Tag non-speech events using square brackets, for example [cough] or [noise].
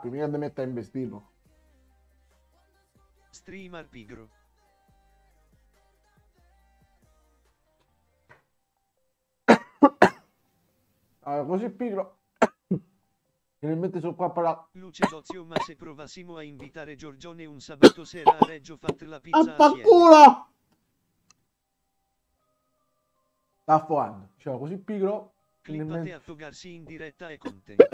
Prima di mettere in vestito. Streamer pigro. [coughs] Allora, così pigro. [coughs] Finalmente sono qua per la... Luce d'ozio ma se provassimo a invitare Giorgione un sabato sera a Reggio fate la pizza assieme. Affanculo! Sta affogando. Cioè, così pigro. che Clippate mette- in diretta e con te.